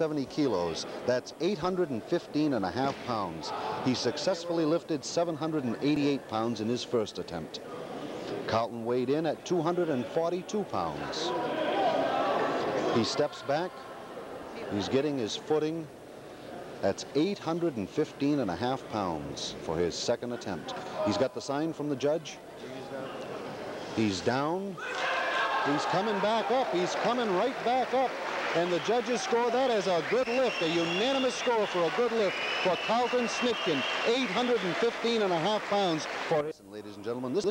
70 kilos. That's 815 and a half pounds. He successfully lifted 788 pounds in his first attempt. Carlton weighed in at 242 pounds. He steps back. He's getting his footing. That's 815 and a half pounds for his second attempt. He's got the sign from the judge. He's down. He's coming back up. He's coming right back up. And the judges score that as a good lift, a unanimous score for a good lift for Carlton Snitkin, 815 and a half pounds for. Ladies and gentlemen, this